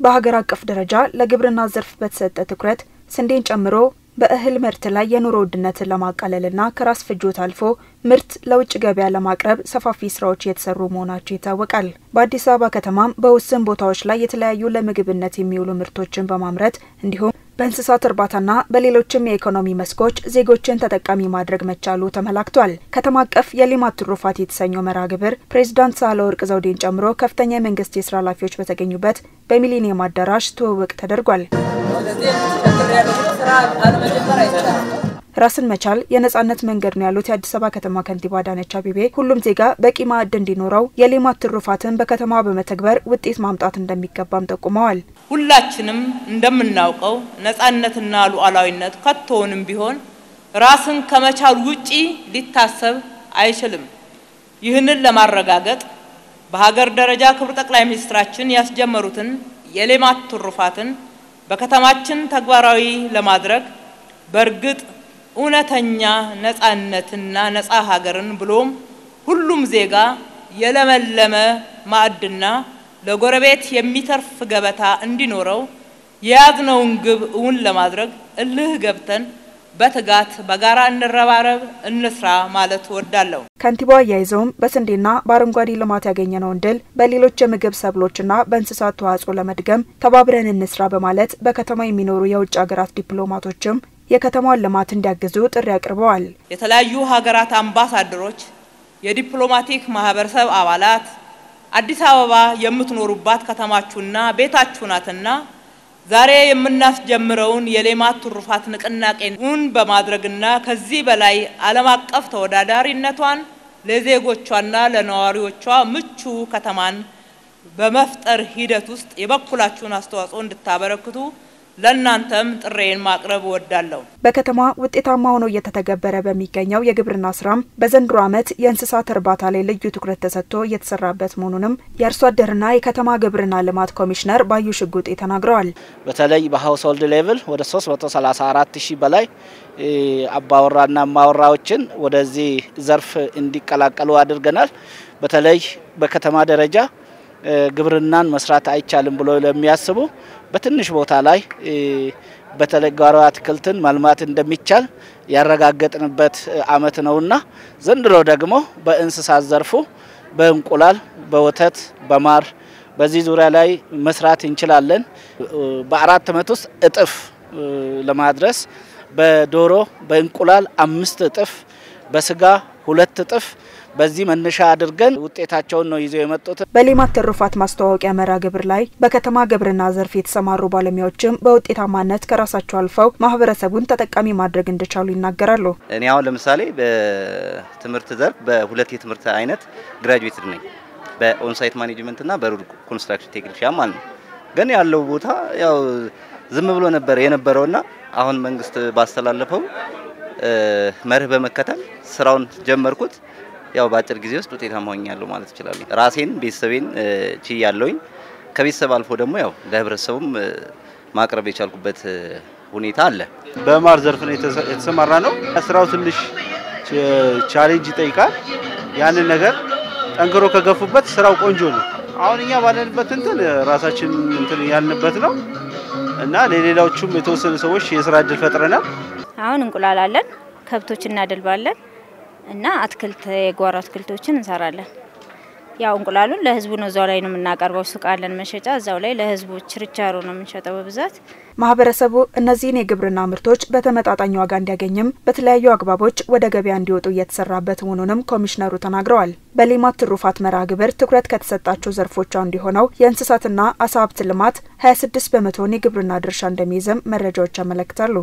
በሀገር አቀፍ ደረጃ ለግብርና ዘርፍ በተሰጠ ትኩረት ስንዴን ጨምሮ በእህል ምርት ላይ የኑሮ ውድነትን ለማቃለልና ከራስ ፍጆታ አልፎ ምርት ለውጭ ገበያ ለማቅረብ ሰፋፊ ስራዎች እየተሰሩ መሆናቸው ይታወቃል። በአዲስ አበባ ከተማም በውስን ቦታዎች ላይ የተለያዩ ለምግብነት የሚውሉ ምርቶችን በማምረት እንዲሁም በእንስሳት እርባታና በሌሎችም የኢኮኖሚ መስኮች ዜጎችን ተጠቃሚ ማድረግ መቻሉ ተመላክቷል። ከተማ አቀፍ የሌማት ትሩፋት የተሰኘው መርሃ ግብር ፕሬዚዳንት ሳህለወርቅ ዘውዴን ጨምሮ ከፍተኛ የመንግስት የስራ ኃላፊዎች በተገኙበት በሚሊኒየም አዳራሽ ትውውቅ ተደርጓል። ራስን መቻል የነጻነት መንገድ ነው ያሉት የአዲስ አበባ ከተማ ከንቲባ አዳነች አቤቤ ሁሉም ዜጋ በቂ ማዕድ እንዲኖረው የሌማት ትሩፋትን በከተማ በመተግበር ውጤት ማምጣት እንደሚገባም ጠቁመዋል። ሁላችንም እንደምናውቀው ነጻነትና ሉዓላዊነት ከቶውንም ቢሆን ራስን ከመቻል ውጪ ሊታሰብ አይችልም። ይህንን ለማረጋገጥ በሀገር ደረጃ ክቡር ጠቅላይ ሚኒስትራችን ያስጀመሩትን የሌማት ትሩፋትን በከተማችን ተግባራዊ ለማድረግ በእርግጥ እውነተኛ ነጻነትና ነጻ ሀገርን ብሎም ሁሉም ዜጋ የለመለመ ማዕድና ለጎረቤት የሚተርፍ ገበታ እንዲኖረው የያዝነውን ግብ እውን ለማድረግ እልህ ገብተን በትጋት በጋራ እንረባረብ፣ እንስራ ማለት እወዳለሁ። ከንቲባው አያይዘውም በስንዴና በአረንጓዴ ልማት ያገኘነውን ድል በሌሎች የምግብ ሰብሎችና በእንስሳት ተዋጽኦ ለመድገም ተባብረን እንስራ በማለት በከተማ የሚኖሩ የውጭ ሀገራት ዲፕሎማቶችም የከተማዋን ልማት እንዲያግዙ ጥሪ አቅርበዋል። የተለያዩ ሀገራት አምባሳደሮች፣ የዲፕሎማቲክ ማህበረሰብ አባላት አዲስ አበባ የምትኖሩባት ከተማችሁና ቤታችሁ ናትና ዛሬ የምናስጀምረውን የሌማት ትሩፋት ንቅናቄን በማድረግና ከዚህ በላይ ዓለም አቀፍ ተወዳዳሪነቷን ለዜጎቿና ለነዋሪዎቿ ምቹ ከተማን በመፍጠር ሂደት ውስጥ የበኩላችሁን አስተዋጽኦ እንድታበረክቱ ለእናንተም ጥሬን ማቅረብ እወዳለሁ። በከተማ ውጤታማ ሆኖ እየተተገበረ በሚገኘው የግብርና ስራም በዘንድሮ ዓመት የእንስሳት እርባታ ላይ ልዩ ትኩረት ተሰጥቶ እየተሰራበት መሆኑንም የአርሶ አደርና የከተማ ግብርና ልማት ኮሚሽነር ባዩ ሽጉጤ ተናግረዋል። በተለይ በሀውስሆልድ ሌቭል ወደ 334 ሺህ በላይ አባወራና ማወራዎችን ወደዚህ ዘርፍ እንዲቀላቀሉ አድርገናል። በተለይ በከተማ ደረጃ ግብርናን መስራት አይቻልም ብሎ ለሚያስቡ በትንሽ ቦታ ላይ በተለይ ጓሮ አትክልትን ማልማት እንደሚቻል ያረጋገጥንበት ዓመት ነውና ዘንድሮ ደግሞ በእንስሳት ዘርፉ በእንቁላል፣ በወተት፣ በማር በዚህ ዙሪያ ላይ መስራት እንችላለን። በአራት ዓመት ውስጥ እጥፍ ለማድረስ በዶሮ በእንቁላል አምስት እጥፍ በስጋ ሁለት እጥፍ በዚህ መነሻ አድርገን ውጤታቸውን ነው ይዘው የመጡት። በሌማት ትሩፋት ማስተዋወቂያ መርሃ ግብር ላይ በከተማ ግብርና ዘርፍ የተሰማሩ ባለሙያዎችም በውጤታማነት ከራሳቸው አልፈው ማህበረሰቡን ተጠቃሚ ማድረግ እንደቻሉ ይናገራሉ። እኔ አሁን ለምሳሌ በትምህርት ዘርፍ በሁለት የትምህርት አይነት graduated ነኝ፣ በ onsite management እና በ road construction technician ማለት ነው። ግን ያለው ቦታ ያው ዝም ብሎ ነበር የነበረውና አሁን መንግስት ባስተላለፈው መርህ በመከተል ስራውን ጀመርኩት። ያው በአጭር ጊዜ ውስጥ ውጤታማ ሆኛለሁ ማለት እችላለሁ። ራሴን ቤተሰቤን ችያለሁኝ። ከቤተሰብ አልፎ ደግሞ ያው ለህብረተሰቡም ማቅረብ የቻልኩበት ሁኔታ አለ። በማር ዘርፍ ነው የተሰማራ ነው። ስራው ትንሽ challenge ይጠይቃል። ያንን ነገር ጠንክሮ ከገፉበት ስራው ቆንጆ ነው። አሁን እኛ ባለንበት እንትን ራሳችን እንትን ያልንበት ነው እና ለሌላዎቹም የተወሰኑ ሰዎች የስራ እድል ፈጥረናል። አሁን እንቁላል አለን፣ ከብቶች እናደልባለን እና አትክልት የጓሮ አትክልቶችን እንሰራለን። ያው እንቁላሉን ለህዝቡ ነው እዛው ላይ ነው የምናቀርበው። ሱቅ አለን መሸጫ፣ እዛው ላይ ለህዝቡ ችርቻሮ ነው የምንሸጠው በብዛት። ማህበረሰቡ እነዚህን የግብርና ምርቶች በተመጣጣኝ ዋጋ እንዲያገኝም በተለያዩ አግባቦች ወደ ገበያ እንዲወጡ እየተሰራበት መሆኑንም ኮሚሽነሩ ተናግረዋል። በሌማት ትሩፋት መርሃ ግብር ትኩረት ከተሰጣቸው ዘርፎች አንዱ የሆነው የእንስሳትና አሳ ሀብት ልማት 26 በመቶውን የግብርና ድርሻ እንደሚይዝም መረጃዎች ያመለክታሉ።